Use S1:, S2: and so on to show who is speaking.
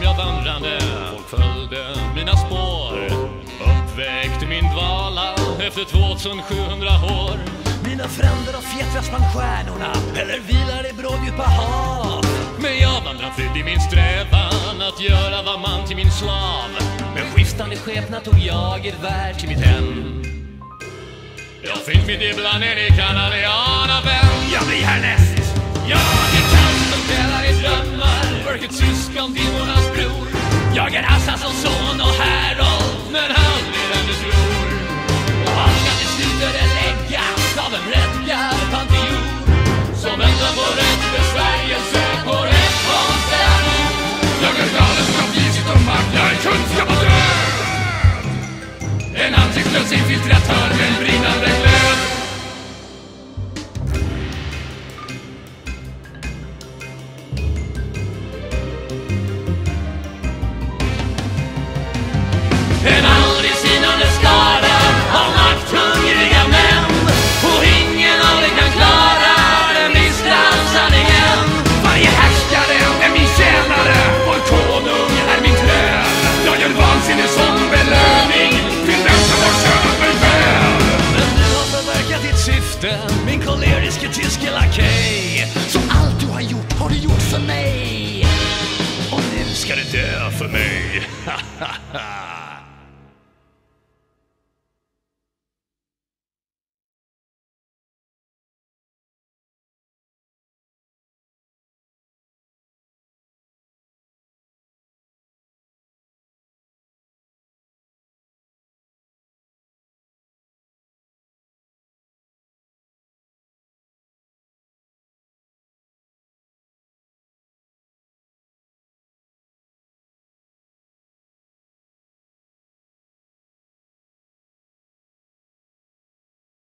S1: Kom jag vandrande Folk följde mina spår Uppväckte min dvala efter 2700 år
S2: Mina fränder har fjättras bland stjärnorna eller vilar i bråddjupa hav.
S1: Men jag vandrar fritt i min strävan att göra var man till min slav
S2: Med skiftande skepnad tog jag ett värld till mitt hem.
S1: Jag fick mitt ibland en i kanadiana
S2: förverkat min koleriske tyske lakej. Så allt du har gjort har du gjort för mig. Och nu ska du dö för mig.